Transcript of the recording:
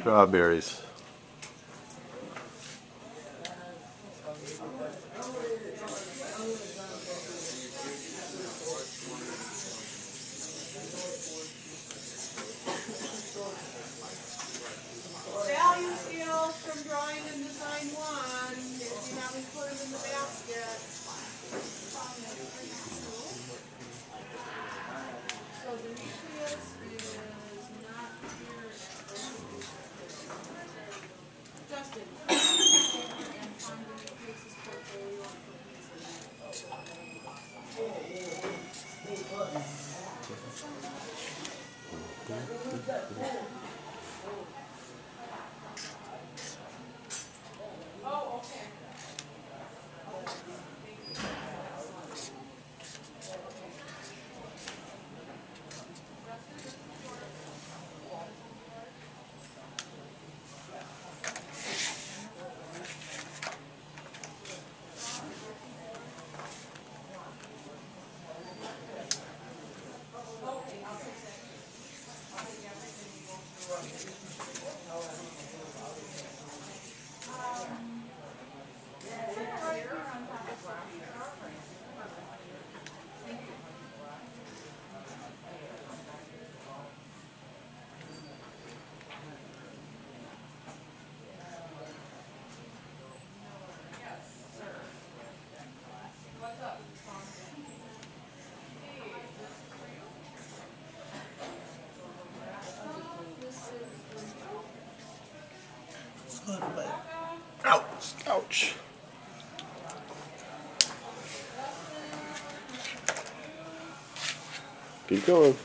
Strawberries. Justin. And What's up? Ouch. Ouch. Keep going.